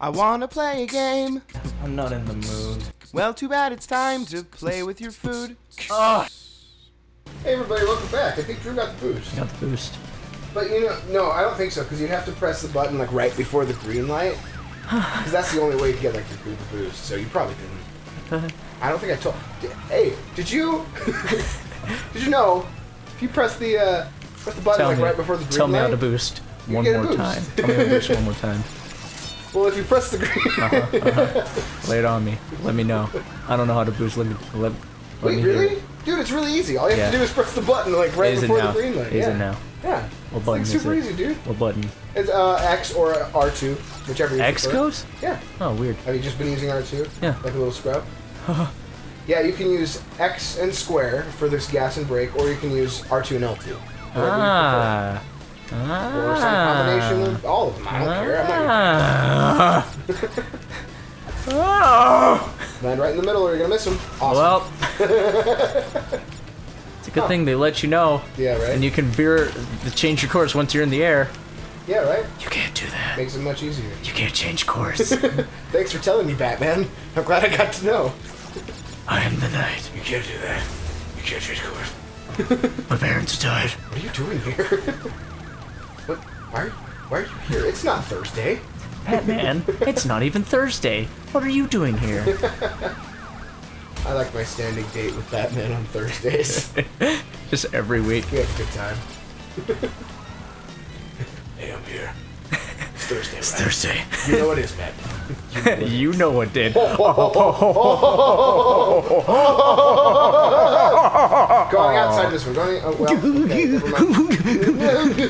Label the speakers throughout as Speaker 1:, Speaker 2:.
Speaker 1: I wanna play a game.
Speaker 2: I'm not in the mood.
Speaker 1: Well, too bad it's time to play with your food.
Speaker 2: Ah,
Speaker 3: Hey everybody, welcome back. I think Drew got the boost.
Speaker 2: got the boost.
Speaker 3: But you know, no, I don't think so, because you'd have to press the button like right before the green light. Because that's the only way to get like the, the boost. So you probably didn't. I don't think I told. di- Hey, did you? did you know? If you press the uh, press the button
Speaker 2: Tell
Speaker 3: like
Speaker 2: me,
Speaker 3: right before the green
Speaker 2: tell me how to boost one more
Speaker 3: boost.
Speaker 2: time. Tell me how to boost one more time.
Speaker 3: Well, if you press the green.
Speaker 2: Uh-huh, Lay it on me. Let me know. I don't know how to boost. Let me let, let
Speaker 3: Wait,
Speaker 2: me
Speaker 3: really?
Speaker 2: it.
Speaker 3: Dude, it's really easy. All you have to do is press the button like right
Speaker 2: Is
Speaker 3: before the green light.
Speaker 2: Is
Speaker 3: yeah.
Speaker 2: it now?
Speaker 3: Yeah.
Speaker 2: What
Speaker 3: It's
Speaker 2: button
Speaker 3: like
Speaker 2: is
Speaker 3: super easy, dude.
Speaker 2: What button?
Speaker 3: It's uh, X or R2, whichever you
Speaker 2: X
Speaker 3: prefer.
Speaker 2: goes?
Speaker 3: Yeah.
Speaker 2: Oh, weird.
Speaker 3: Have you just been using R2?
Speaker 2: Yeah.
Speaker 3: Like a little scrub? yeah, you can use X and square for this gas and brake, or you can use R2 and L2. whatever
Speaker 2: Ah.
Speaker 3: Or some combination
Speaker 2: Ah.
Speaker 3: of all of them. I don't care. I'm not
Speaker 2: Ah. Oh.
Speaker 3: land right in the middle or you're gonna miss them. Awesome.
Speaker 2: Well, it's a good thing they let you know,
Speaker 3: yeah, right?
Speaker 2: and you can veer, change your course once you're in the air.
Speaker 3: yeah, right?
Speaker 2: You can't do that.
Speaker 3: Makes it much easier.
Speaker 2: You can't change course.
Speaker 3: Thanks for telling me, Batman. I'm glad I got to know.
Speaker 2: I am the knight.
Speaker 3: You can't do that. You can't change course.
Speaker 2: My parents died.
Speaker 3: What are you doing here? What? Why? Why are you here? It's not Thursday.
Speaker 2: Batman, it's not even Thursday. What are you doing here?
Speaker 3: I like my standing date with Batman on Thursdays.
Speaker 2: Just every week.
Speaker 3: We have a good time. hey, I'm here. It's Thursday,
Speaker 2: It's
Speaker 3: right?
Speaker 2: Thursday.
Speaker 3: You know it is, Batman.
Speaker 2: you know what did.
Speaker 3: Going outside this one. Going. Oh, well. Okay.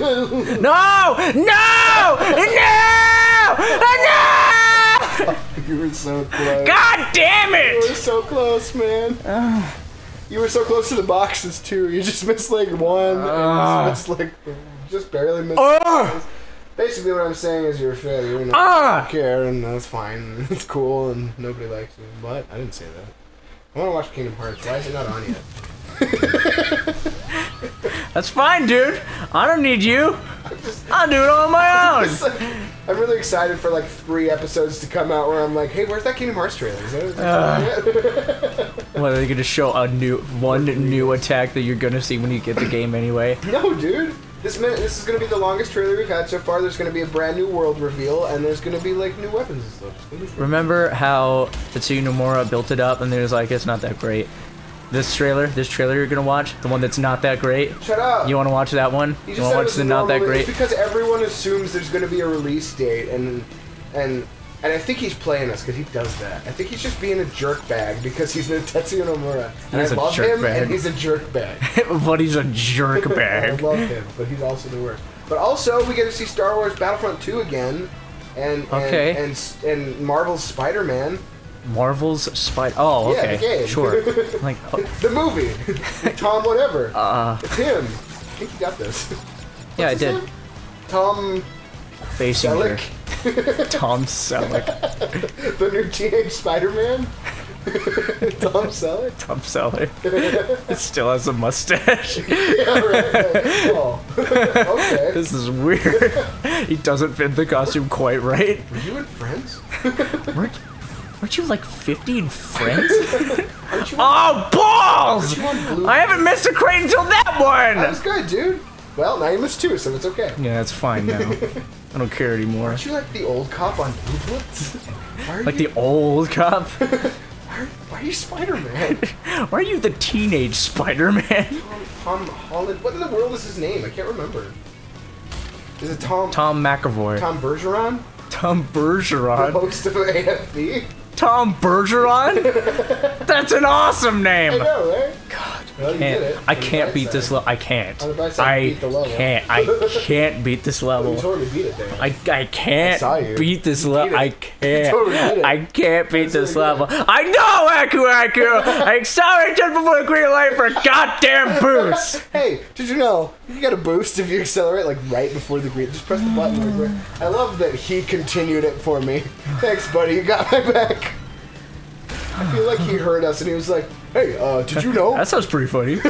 Speaker 2: No! No! No! No!
Speaker 3: you were so close.
Speaker 2: God damn it!
Speaker 3: You were so close, man. You were so close to the boxes too. You just missed like one. and you just missed like, just barely missed.
Speaker 2: Ugh.
Speaker 3: Basically, what I'm saying is you're a failure. You know,
Speaker 2: Ah.
Speaker 3: I don't care, and that's fine. It's cool, and nobody likes you. But I didn't say that. I want to watch Kingdom Hearts. Why is it not on yet?
Speaker 2: That's fine, dude. I don't need you. I'll do it all on my own.
Speaker 3: Like- I'm really excited for like three episodes to come out where I'm like, hey, where's that Kingdom Hearts trailer? Is that,
Speaker 2: Uh. What are they gonna show a new one new attack that you're gonna see when you get the game anyway?
Speaker 3: no, dude. This minute, this is gonna be the longest trailer we've had so far. There's gonna be a brand new world reveal, and there's gonna be like new weapons and stuff. It's gonna be fun.
Speaker 2: Remember how Tetsuya Nomura built it up and then it was like it's not that great. This trailer, this trailer you're gonna watch, the one that's not that great.
Speaker 3: Shut up.
Speaker 2: You wanna watch that one?
Speaker 3: He
Speaker 2: You wanna watch the not that great?
Speaker 3: It's because everyone assumes there's going to be a release date, and and and I think he's playing us because he does that. I think he's just being a jerk bag because he's Tetsuya Nomura, and
Speaker 2: He's
Speaker 3: I
Speaker 2: a
Speaker 3: love
Speaker 2: jerk
Speaker 3: him,
Speaker 2: bag.
Speaker 3: and he's a jerk bag.
Speaker 2: but he's a jerk bag.
Speaker 3: I love him, but he's also the worst. But also, we get to see Star Wars Battlefront 2 again, and and
Speaker 2: Okay.
Speaker 3: and, and, and Marvel's Spider-Man,
Speaker 2: Marvel's Spider. Oh,
Speaker 3: Yeah,
Speaker 2: okay, sure. like, oh,
Speaker 3: the movie, Tom whatever.
Speaker 2: uh,
Speaker 3: it's him. I think you got this.
Speaker 2: yeah, I did.
Speaker 3: name? Tom
Speaker 2: Facing.
Speaker 3: Selleck,
Speaker 2: Tom Selleck.
Speaker 3: the new teenage Spider-Man. Tom Selleck.
Speaker 2: Tom Selleck. It still has a mustache.
Speaker 3: Yeah, right. right. Oh. okay.
Speaker 2: This is weird. he doesn't fit the costume quite right.
Speaker 3: Were you in Friends?
Speaker 2: Weren't, weren't you like 50 in Friends?
Speaker 3: Aren't you?
Speaker 2: oh, balls!
Speaker 3: you on Blue?
Speaker 2: I haven't missed a crate until that
Speaker 3: That
Speaker 2: one!
Speaker 3: was good, dude. Well, now you missed two, so it's okay.
Speaker 2: Yeah, that's fine now. I don't care anymore.
Speaker 3: Aren't you like the old cop on Blue Bloods?
Speaker 2: Like
Speaker 3: you?
Speaker 2: the old cop?
Speaker 3: Why are, why are you Spider-Man?
Speaker 2: Why are you the teenage Spider-Man?
Speaker 3: Tom, Tom Holland. What in the world is his name? I can't remember. Is it Tom?
Speaker 2: Tom McAvoy.
Speaker 3: Tom Bergeron,
Speaker 2: Tom Bergeron.
Speaker 3: The host of AFV.
Speaker 2: Tom Bergeron? That's an awesome name.
Speaker 3: I
Speaker 2: name!
Speaker 3: know, right?
Speaker 2: God,
Speaker 3: Well, you
Speaker 2: can't,
Speaker 3: did it.
Speaker 2: I can't
Speaker 3: bright
Speaker 2: beat this level. I can't.
Speaker 3: On the side,
Speaker 2: I
Speaker 3: beat the level.
Speaker 2: can't. I can't beat this level.
Speaker 3: You
Speaker 2: level.
Speaker 3: totally beat it there.
Speaker 2: I, I can't
Speaker 3: saw you.
Speaker 2: beat this level. I can't.
Speaker 3: totally.
Speaker 2: I can't beat
Speaker 3: That's
Speaker 2: this
Speaker 3: really
Speaker 2: level.
Speaker 3: good.
Speaker 2: I know, Aku Aku. I accelerate just before the green light for a goddamn boost.
Speaker 3: Hey, did you know you get a boost if you accelerate like right before the green? Just press the button. Like, I love that he continued it for me. Thanks, buddy. You got my back. I feel like he heard us and he was like, "Hey, uh, did you know?
Speaker 2: That sounds pretty funny.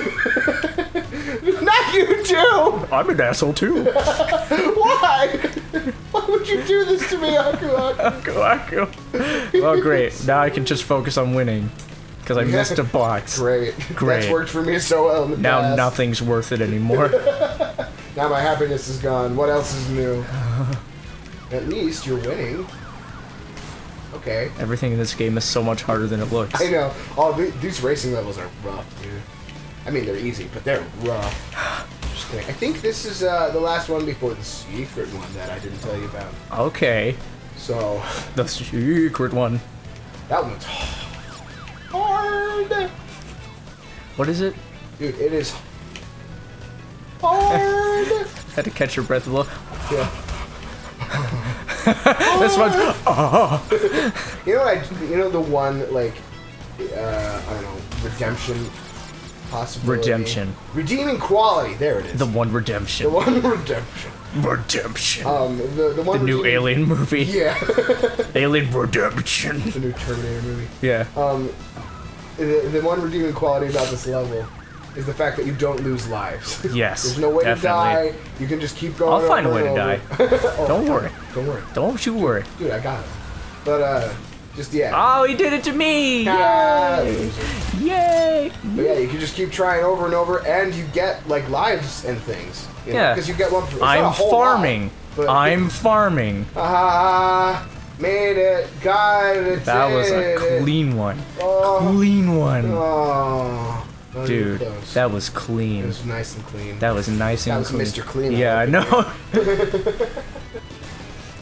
Speaker 3: Not you too.
Speaker 2: I'm an asshole too.
Speaker 3: Why? Why would you do this to me, Aku Aku?
Speaker 2: Aku, Aku. Well, great. Now I can just focus on winning. Because I missed a box.
Speaker 3: Great.
Speaker 2: Great.
Speaker 3: That's worked for me so well in the
Speaker 2: Now
Speaker 3: past.
Speaker 2: nothing's worth it anymore.
Speaker 3: Now my happiness is gone. What else is new? At least you're winning. Okay.
Speaker 2: Everything in this game is so much harder than it looks.
Speaker 3: I know. Oh, these racing levels are rough, dude. I mean, they're easy, but they're rough. I think this is uh, the last one before the secret one that I didn't tell you about.
Speaker 2: Okay.
Speaker 3: So,
Speaker 2: The secret one.
Speaker 3: that one's hard.
Speaker 2: What is it?
Speaker 3: Dude, it is hard.
Speaker 2: Had to catch your breath a little.
Speaker 3: yeah.
Speaker 2: This one's.
Speaker 3: You know I, you know the one, like, uh, I don't know, redemption possibility?
Speaker 2: Redemption.
Speaker 3: Redeeming quality, there it is.
Speaker 2: The one redemption.
Speaker 3: the one redemption.
Speaker 2: Redemption.
Speaker 3: Um, the, the one
Speaker 2: the new Alien movie.
Speaker 3: Yeah.
Speaker 2: Alien Redemption.
Speaker 3: the new Terminator movie.
Speaker 2: Yeah.
Speaker 3: Um, the, the one redeeming quality about this level is the fact that you don't lose lives.
Speaker 2: Yes,
Speaker 3: There's no way
Speaker 2: definitely.
Speaker 3: to die. You can just keep going.
Speaker 2: I'll find a way to die.
Speaker 3: Oh,
Speaker 2: Don't worry.
Speaker 3: Don't worry.
Speaker 2: Don't you worry.
Speaker 3: Dude, I got it. But, uh, just, yeah.
Speaker 2: Oh, he did it to me! Yay! Yay!
Speaker 3: But yeah, you can just keep trying over and over, and you get, like, lives and things. You
Speaker 2: Yeah.
Speaker 3: Because you get one for, it's not a
Speaker 2: I'm farming.
Speaker 3: lot,
Speaker 2: I'm farming.
Speaker 3: Ah, made it. Got it.
Speaker 2: That was a clean one.
Speaker 3: Oh,
Speaker 2: Clean one.
Speaker 3: oh. Not even
Speaker 2: Dude,
Speaker 3: close.
Speaker 2: that was
Speaker 3: It
Speaker 2: clean.
Speaker 3: was nice and clean.
Speaker 2: That was nice
Speaker 3: That
Speaker 2: and
Speaker 3: was
Speaker 2: clean.
Speaker 3: Mr. Clean.
Speaker 2: Yeah, I know.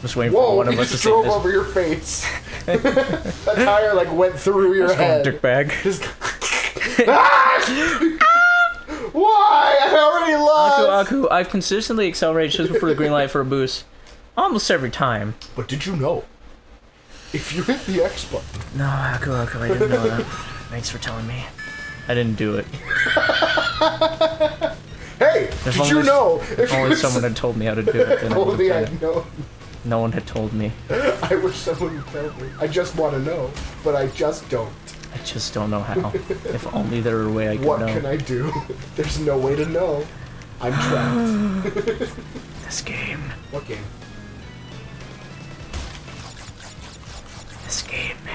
Speaker 2: Just waiting for one of us to
Speaker 3: just drove
Speaker 2: this.
Speaker 3: over your face. that tire like went through your
Speaker 2: Let's go,
Speaker 3: head.
Speaker 2: dickbag.
Speaker 3: Just Ah! Why? I already lost.
Speaker 2: Aku, Aku, I've consistently accelerated just before the green light for a boost. Almost every time.
Speaker 3: But did you know? If you hit the X button,
Speaker 2: No, Aku, Aku, I didn't know that. Thanks for telling me. I didn't do it.
Speaker 3: hey,
Speaker 2: If
Speaker 3: did
Speaker 2: only-
Speaker 3: you know?
Speaker 2: If only
Speaker 3: you
Speaker 2: someone had told me how to do it, then I would
Speaker 3: only I
Speaker 2: have done it.
Speaker 3: know.
Speaker 2: No one had told me.
Speaker 3: I wish someone would tell me. I just want to know, but I just don't.
Speaker 2: I just don't know how. if only there were a way I could
Speaker 3: What
Speaker 2: know.
Speaker 3: can I do? There's no way to know. I'm trapped.
Speaker 2: This game.
Speaker 3: what game?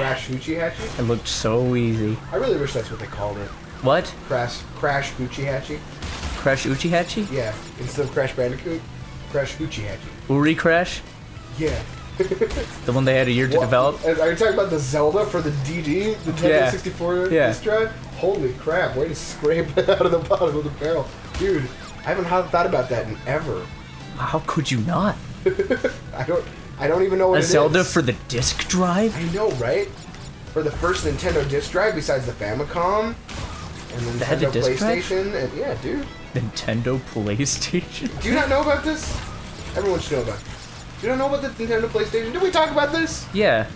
Speaker 3: Crash Hoochie Hatchie?
Speaker 2: It looked so easy.
Speaker 3: I really wish that's what they called it.
Speaker 2: What?
Speaker 3: Crash Crash Hoochie Hatchie?
Speaker 2: Crash Uchi Hachi?
Speaker 3: Yeah, instead of Crash Bandicoot, Crash Hoochie Hatchie.
Speaker 2: Uri Crash?
Speaker 3: Yeah.
Speaker 2: The one they had a year to
Speaker 3: What-
Speaker 2: develop?
Speaker 3: Are you talking about the Zelda for the DD, the Nintendo
Speaker 2: Yeah.
Speaker 3: 64
Speaker 2: Yeah.
Speaker 3: disc drive? Holy crap! Way to scrape it out of the bottom of the barrel, dude. I haven't thought about that in ever.
Speaker 2: How could you not?
Speaker 3: I don't. I don't even know what
Speaker 2: A Zelda
Speaker 3: is.
Speaker 2: for the disc drive?
Speaker 3: I know, right? For the first Nintendo disc drive, besides the Famicom and then the
Speaker 2: That had a
Speaker 3: Nintendo
Speaker 2: disc drive?
Speaker 3: PlayStation, and yeah, dude.
Speaker 2: Nintendo PlayStation?
Speaker 3: Do you not know about this? Everyone should know about. This. Do you not know about the Nintendo PlayStation? Did we talk about this?
Speaker 2: Yeah,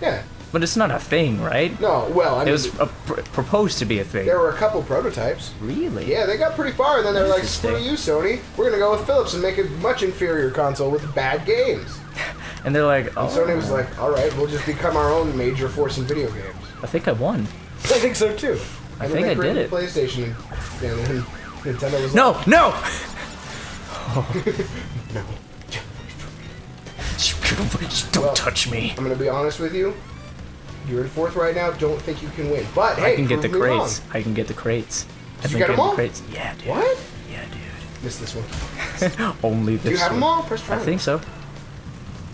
Speaker 3: Yeah.
Speaker 2: but it's not a thing, right?
Speaker 3: No. Well, I mean,
Speaker 2: It was pr- proposed to be a thing.
Speaker 3: there were a couple prototypes.
Speaker 2: Really?
Speaker 3: Yeah, they got pretty far, and then they were like, "Screw you, Sony. We're gonna go with Philips and make a much inferior console with bad games."
Speaker 2: And they're like, oh,
Speaker 3: And Sony was like, "All right, we'll just become our own major force in video games."
Speaker 2: I think I won.
Speaker 3: I think so too.
Speaker 2: I think I did
Speaker 3: the PlayStation, and, Nintendo was
Speaker 2: No,
Speaker 3: like,
Speaker 2: no!
Speaker 3: "No."
Speaker 2: Don't
Speaker 3: Well-
Speaker 2: touch me.
Speaker 3: I'm gonna be honest with you. You're in fourth right now. Don't think you can win, but
Speaker 2: I
Speaker 3: hey,
Speaker 2: can get the crates. I can get the crates. I
Speaker 3: Did you get
Speaker 2: I
Speaker 3: 'em
Speaker 2: have the
Speaker 3: all?
Speaker 2: Crates. Yeah, dude.
Speaker 3: What?
Speaker 2: Yeah, dude.
Speaker 3: Missed this one.
Speaker 2: Only this
Speaker 3: Do you have
Speaker 2: one.
Speaker 3: them all? Press try.
Speaker 2: I think so.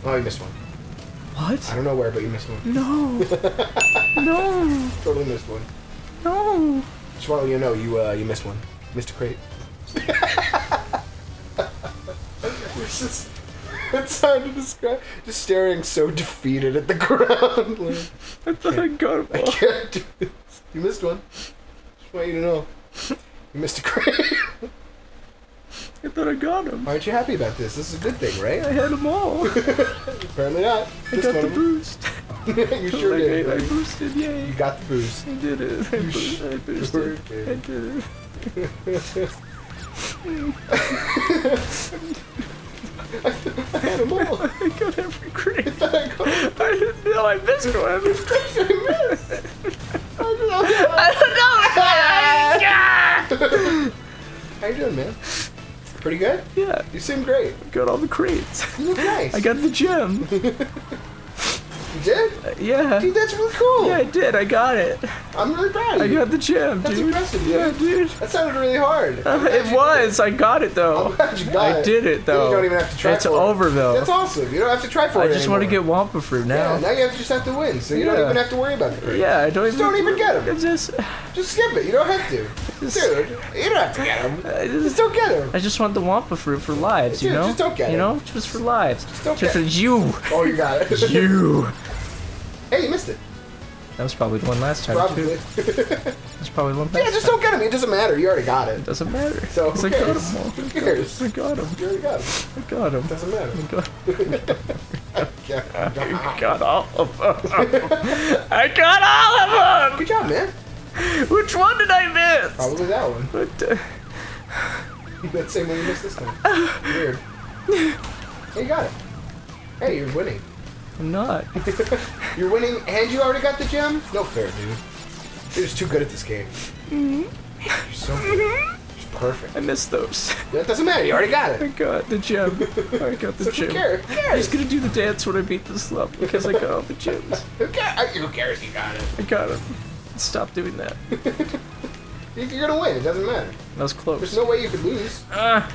Speaker 3: Oh, you missed one.
Speaker 2: What?
Speaker 3: I don't know where, but you missed one.
Speaker 2: No. no.
Speaker 3: Totally missed one.
Speaker 2: No.
Speaker 3: Just want to let you know, you uh, you missed one. Missed a crate. it's just, it's hard to describe. Just staring so defeated at the ground. Like,
Speaker 2: I thought I got
Speaker 3: I can't do this. You missed one. Just want you to know. You missed a crate.
Speaker 2: I thought I got them.
Speaker 3: Aren't you happy about this? This is a good thing, right?
Speaker 2: I had them all.
Speaker 3: Apparently not.
Speaker 2: I
Speaker 3: Just
Speaker 2: got
Speaker 3: one
Speaker 2: the boost.
Speaker 3: you sure
Speaker 2: Like,
Speaker 3: did.
Speaker 2: I, I boosted, yay.
Speaker 3: You got the boost.
Speaker 2: I did it. I,
Speaker 3: You
Speaker 2: bo- I boosted.
Speaker 3: did.
Speaker 2: I did it.
Speaker 3: I had them all.
Speaker 2: I got every crate.
Speaker 3: I got
Speaker 2: I didn't know I missed one.
Speaker 3: I missed. I don't know.
Speaker 2: I don't know.
Speaker 3: How you doing, man? Pretty good?
Speaker 2: Yeah,
Speaker 3: You seem great.
Speaker 2: got all the crates.
Speaker 3: You look nice.
Speaker 2: I got the gem.
Speaker 3: You did?
Speaker 2: Yeah.
Speaker 3: Dude, that's really cool.
Speaker 2: Yeah, I did. I got it.
Speaker 3: I'm really proud
Speaker 2: I got the gem,
Speaker 3: That's
Speaker 2: dude.
Speaker 3: impressive, dude.
Speaker 2: Yeah, dude.
Speaker 3: That sounded really hard.
Speaker 2: Uh, it was. I got it though.
Speaker 3: I'm glad you got
Speaker 2: I
Speaker 3: it.
Speaker 2: did it though.
Speaker 3: You don't even have to try
Speaker 2: It's
Speaker 3: for it.
Speaker 2: over though.
Speaker 3: That's awesome. You don't have to try for
Speaker 2: I
Speaker 3: it I
Speaker 2: just want to get. Wumpa fruit
Speaker 3: Yeah,
Speaker 2: now.
Speaker 3: now you have, just have to win, so you don't even have to worry about the crate.
Speaker 2: Yeah, I don't even.
Speaker 3: don't even get 'em.
Speaker 2: I just,
Speaker 3: Just skip it. You don't have to. Dude, you don't have to get them. Just
Speaker 2: just,
Speaker 3: don't get them.
Speaker 2: I just want the Wumpa fruit for lives. You know.
Speaker 3: just don't get
Speaker 2: You
Speaker 3: it.
Speaker 2: know, just for lives. Just,
Speaker 3: don't
Speaker 2: for
Speaker 3: get-
Speaker 2: you.
Speaker 3: Oh, you got it.
Speaker 2: You.
Speaker 3: hey, you missed it.
Speaker 2: That was probably the one last time
Speaker 3: Probably.
Speaker 2: too. That's probably the one last
Speaker 3: Yeah, just don't get them. It doesn't matter. You already got it.
Speaker 2: Doesn't matter.
Speaker 3: So who
Speaker 2: I got
Speaker 3: cares?
Speaker 2: him.
Speaker 3: Who cares?
Speaker 2: I got him.
Speaker 3: You already got it.
Speaker 2: I got him.
Speaker 3: Doesn't matter.
Speaker 2: I got. I got all of them. I got all of them.
Speaker 3: Good job, man.
Speaker 2: Which one did I miss?
Speaker 3: Probably that one.
Speaker 2: What, uh,
Speaker 3: That same one you missed this time. Weird. Hey, you got it. Hey, you're winning.
Speaker 2: I'm not.
Speaker 3: You're winning, and you already got the gem? No fair, dude. You're just too good at this game.
Speaker 2: Mm-hmm.
Speaker 3: You're so good. You're perfect.
Speaker 2: I missed those.
Speaker 3: That doesn't matter. You already got it.
Speaker 2: I got the gem. I got the
Speaker 3: Who
Speaker 2: gem.
Speaker 3: cares? Who
Speaker 2: I'm
Speaker 3: cares?
Speaker 2: just gonna do the dance when I beat this level because I got all the gems.
Speaker 3: Who cares? Who cares? You got it.
Speaker 2: I got them. Stop doing that.
Speaker 3: You're gonna win. It doesn't matter.
Speaker 2: That was close.
Speaker 3: There's no way you could lose.
Speaker 2: Uh,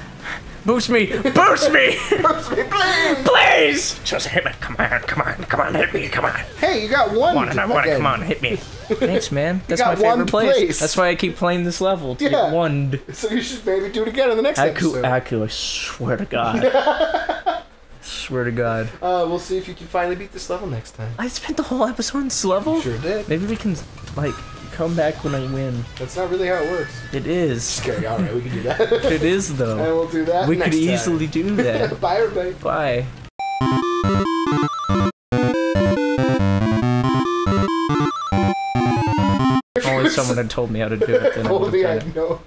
Speaker 2: boost me! Boost me!
Speaker 3: Boost me, please.
Speaker 2: Please! Just hit me. Come on, come on, come on, hit me, come on.
Speaker 3: Hey, you got one.
Speaker 2: One and I want it. Come on, hit me. Thanks, man. That's my favorite place.
Speaker 3: place.
Speaker 2: That's why I keep playing this level. To
Speaker 3: Yeah.
Speaker 2: get one.
Speaker 3: So you should maybe do it again in the next
Speaker 2: Aku,
Speaker 3: episode.
Speaker 2: Aku, I swear to God. Swear to God.
Speaker 3: Uh, we'll see if you can finally beat this level next time.
Speaker 2: I spent the whole episode on this level?
Speaker 3: Sure did.
Speaker 2: Maybe we can, like, come back when I win.
Speaker 3: That's not really how it works.
Speaker 2: It is.
Speaker 3: Scary. All right, we can do that.
Speaker 2: It is,
Speaker 3: and
Speaker 2: though.
Speaker 3: we'll do that.
Speaker 2: We
Speaker 3: next
Speaker 2: could
Speaker 3: time.
Speaker 2: easily do that.
Speaker 3: Bye, everybody.
Speaker 2: Bye. If only someone had told me how to do it, then I would
Speaker 3: Only I
Speaker 2: have done it.
Speaker 3: know.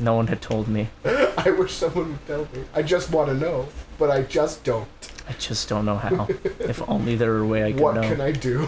Speaker 2: No one had told me.
Speaker 3: I wish someone would tell me. I just want to know, but I just don't.
Speaker 2: I just don't know how. if only there were a way I could know.
Speaker 3: What
Speaker 2: know.
Speaker 3: can I do?